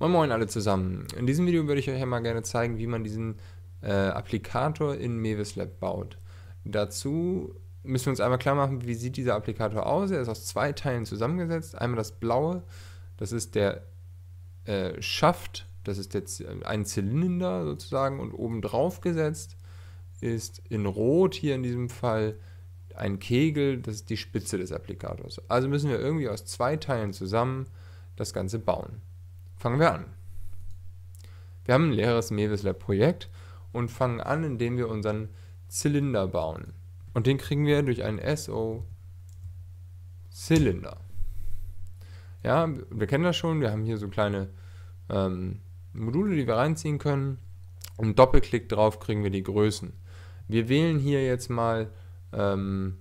Moin Moin alle zusammen. In diesem Video würde ich euch einmal gerne zeigen, wie man diesen äh, Applikator in Mavis Lab baut. Dazu müssen wir uns einmal klar machen, wie sieht dieser Applikator aus. Er ist aus zwei Teilen zusammengesetzt. Einmal das blaue, das ist der äh, Schaft, das ist jetzt ein Zylinder sozusagen und oben drauf gesetzt ist in Rot hier in diesem Fall ein Kegel, das ist die Spitze des Applikators. Also müssen wir irgendwie aus zwei Teilen zusammen das Ganze bauen. Fangen wir an. Wir haben ein leeres Mavis Lab Projekt und fangen an, indem wir unseren Zylinder bauen. Und den kriegen wir durch einen SO Zylinder. Ja, wir kennen das schon, wir haben hier so kleine ähm, Module, die wir reinziehen können. Und Doppelklick drauf kriegen wir die Größen. Wir wählen hier jetzt mal ähm,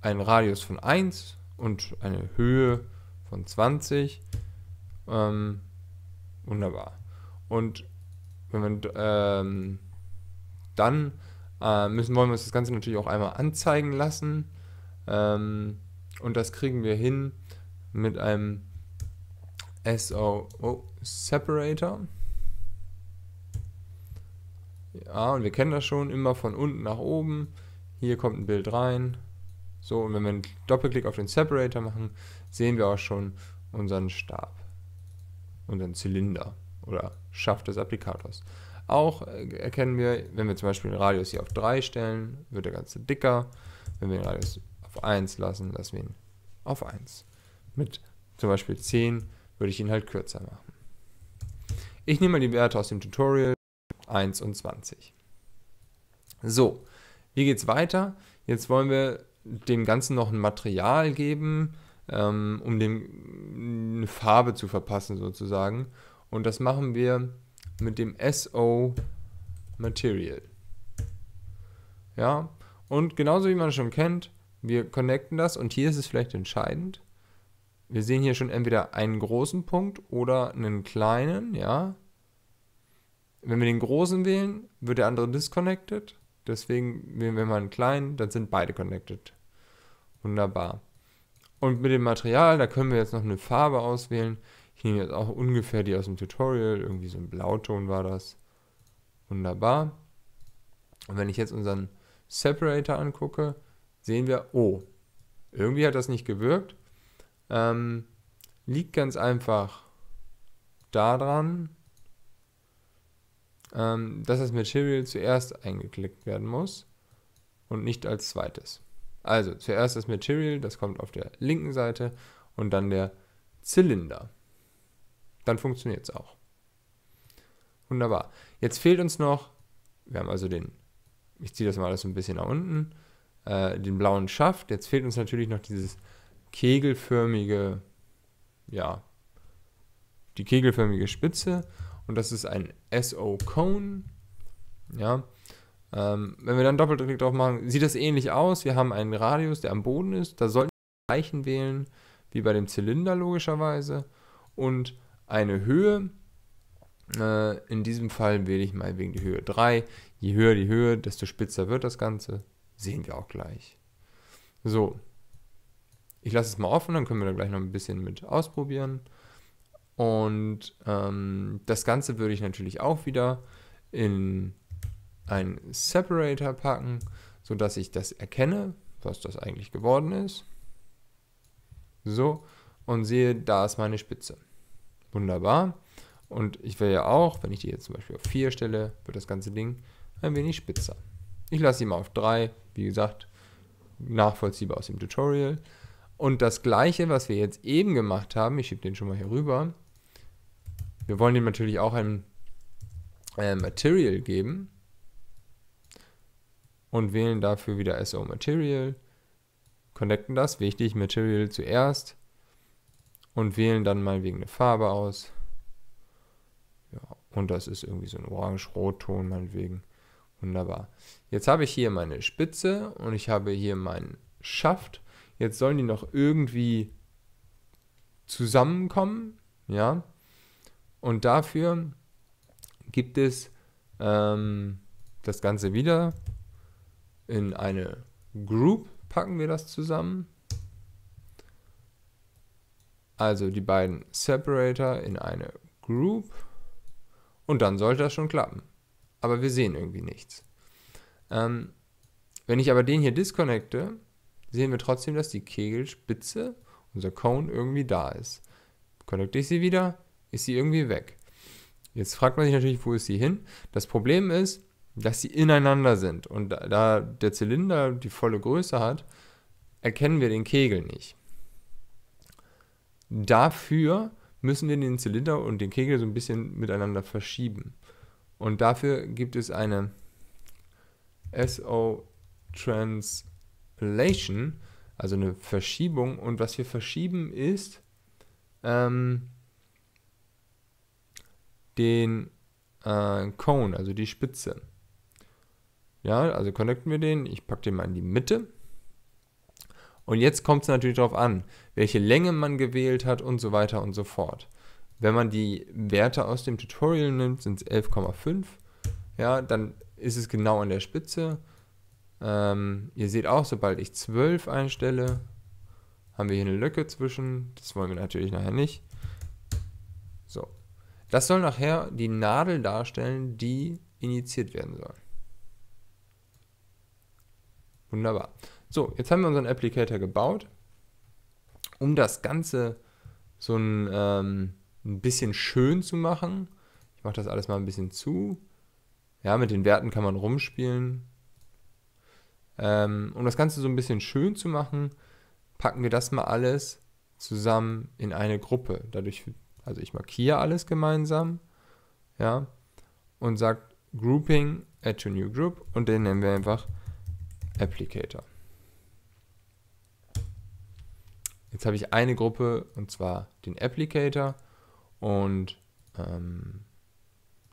einen Radius von 1 und eine Höhe von 20 ähm, wunderbar. Und wenn man ähm, dann äh, müssen wollen wir uns das Ganze natürlich auch einmal anzeigen lassen. Ähm, und das kriegen wir hin mit einem SO oh, Separator. Ja, und wir kennen das schon immer von unten nach oben. Hier kommt ein Bild rein. So, und wenn wir einen Doppelklick auf den Separator machen, sehen wir auch schon unseren Stab unseren Zylinder oder Schaft des Applikators. Auch äh, erkennen wir, wenn wir zum Beispiel den Radius hier auf 3 stellen, wird der Ganze dicker. Wenn wir den Radius auf 1 lassen, lassen wir ihn auf 1. Mit zum Beispiel 10 würde ich ihn halt kürzer machen. Ich nehme mal die Werte aus dem Tutorial 1 und 20. So, wie geht es weiter? Jetzt wollen wir dem Ganzen noch ein Material geben, ähm, um dem eine Farbe zu verpassen sozusagen. Und das machen wir mit dem SO Material. Ja, und genauso wie man schon kennt, wir connecten das und hier ist es vielleicht entscheidend. Wir sehen hier schon entweder einen großen Punkt oder einen kleinen, ja. Wenn wir den großen wählen, wird der andere disconnected. Deswegen wählen wir mal einen kleinen, dann sind beide connected. Wunderbar. Und mit dem Material, da können wir jetzt noch eine Farbe auswählen. Ich nehme jetzt auch ungefähr die aus dem Tutorial. Irgendwie so ein Blauton war das. Wunderbar. Und wenn ich jetzt unseren Separator angucke, sehen wir, oh, irgendwie hat das nicht gewirkt. Ähm, liegt ganz einfach daran, ähm, dass das Material zuerst eingeklickt werden muss und nicht als zweites. Also zuerst das Material, das kommt auf der linken Seite und dann der Zylinder. Dann funktioniert es auch. Wunderbar. Jetzt fehlt uns noch, wir haben also den, ich ziehe das mal alles so ein bisschen nach unten, äh, den blauen Schaft. Jetzt fehlt uns natürlich noch dieses kegelförmige, ja, die kegelförmige Spitze und das ist ein SO-Cone. Ja, ähm, wenn wir dann Doppelklick drauf machen, sieht das ähnlich aus. Wir haben einen Radius, der am Boden ist. Da sollten wir gleichen wählen, wie bei dem Zylinder logischerweise. Und eine Höhe. Äh, in diesem Fall wähle ich mal wegen der Höhe 3. Je höher die Höhe, desto spitzer wird das Ganze. Sehen wir auch gleich. So. Ich lasse es mal offen, dann können wir da gleich noch ein bisschen mit ausprobieren. Und ähm, das Ganze würde ich natürlich auch wieder in einen Separator packen, sodass ich das erkenne, was das eigentlich geworden ist. So, und sehe, da ist meine Spitze. Wunderbar. Und ich will ja auch, wenn ich die jetzt zum Beispiel auf 4 stelle, wird das ganze Ding ein wenig spitzer. Ich lasse sie mal auf 3, wie gesagt, nachvollziehbar aus dem Tutorial. Und das gleiche, was wir jetzt eben gemacht haben, ich schiebe den schon mal hier rüber. Wir wollen dem natürlich auch ein äh, Material geben und wählen dafür wieder SO Material, connecten das, wichtig, Material zuerst und wählen dann mal wegen eine Farbe aus. Ja, und das ist irgendwie so ein orange-rot-Ton meinetwegen. Wunderbar. Jetzt habe ich hier meine Spitze und ich habe hier meinen Schaft. Jetzt sollen die noch irgendwie zusammenkommen, ja. Und dafür gibt es ähm, das Ganze wieder in eine Group packen wir das zusammen. Also die beiden Separator in eine Group und dann sollte das schon klappen. Aber wir sehen irgendwie nichts. Ähm, wenn ich aber den hier disconnecte, sehen wir trotzdem, dass die Kegelspitze, unser Cone, irgendwie da ist. Connecte ich sie wieder, ist sie irgendwie weg. Jetzt fragt man sich natürlich, wo ist sie hin? Das Problem ist, dass sie ineinander sind. Und da der Zylinder die volle Größe hat, erkennen wir den Kegel nicht. Dafür müssen wir den Zylinder und den Kegel so ein bisschen miteinander verschieben. Und dafür gibt es eine SO Translation, also eine Verschiebung. Und was wir verschieben ist ähm, den äh, Cone, also die Spitze. Ja, also connecten wir den. Ich packe den mal in die Mitte. Und jetzt kommt es natürlich darauf an, welche Länge man gewählt hat und so weiter und so fort. Wenn man die Werte aus dem Tutorial nimmt, sind es 11,5. Ja, dann ist es genau an der Spitze. Ähm, ihr seht auch, sobald ich 12 einstelle, haben wir hier eine Lücke zwischen. Das wollen wir natürlich nachher nicht. So. Das soll nachher die Nadel darstellen, die initiiert werden soll. Wunderbar. So, jetzt haben wir unseren Applicator gebaut. Um das Ganze so ein, ähm, ein bisschen schön zu machen, ich mache das alles mal ein bisschen zu. Ja, mit den Werten kann man rumspielen. Ähm, um das Ganze so ein bisschen schön zu machen, packen wir das mal alles zusammen in eine Gruppe. Dadurch, also ich markiere alles gemeinsam, ja, und sage Grouping, Add to New Group und den nennen wir einfach Applicator. Jetzt habe ich eine Gruppe und zwar den Applicator und ähm,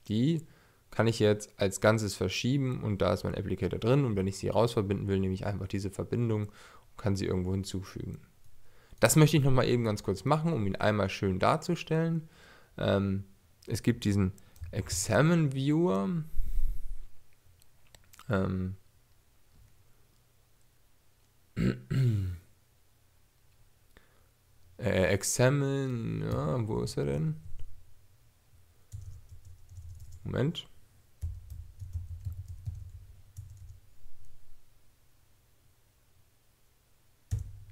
die kann ich jetzt als Ganzes verschieben und da ist mein Applicator drin und wenn ich sie rausverbinden will, nehme ich einfach diese Verbindung und kann sie irgendwo hinzufügen. Das möchte ich nochmal eben ganz kurz machen, um ihn einmal schön darzustellen. Ähm, es gibt diesen Examine Viewer. Ähm, äh, Examine, ja, wo ist er denn? Moment.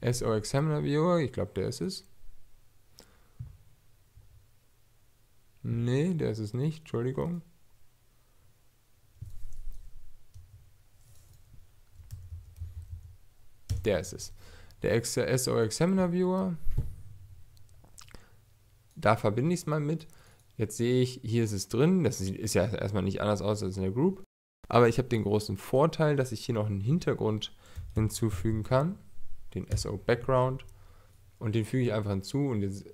SO Examiner Viewer, ich glaube, der ist es. Nee, der ist es nicht, Entschuldigung. Der ist es. Der SO Examiner Viewer. Da verbinde ich es mal mit. Jetzt sehe ich, hier ist es drin. Das ist ja erstmal nicht anders aus als in der Group. Aber ich habe den großen Vorteil, dass ich hier noch einen Hintergrund hinzufügen kann. Den SO Background. Und den füge ich einfach hinzu. Und jetzt,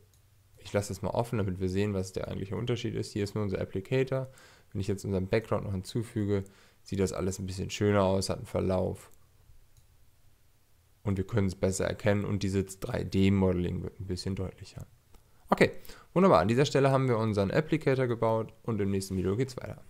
ich lasse das mal offen, damit wir sehen, was der eigentliche Unterschied ist. Hier ist nur unser Applicator. Wenn ich jetzt unseren Background noch hinzufüge, sieht das alles ein bisschen schöner aus, hat einen Verlauf. Und wir können es besser erkennen und dieses 3D-Modeling wird ein bisschen deutlicher. Okay, wunderbar. An dieser Stelle haben wir unseren Applicator gebaut und im nächsten Video geht es weiter.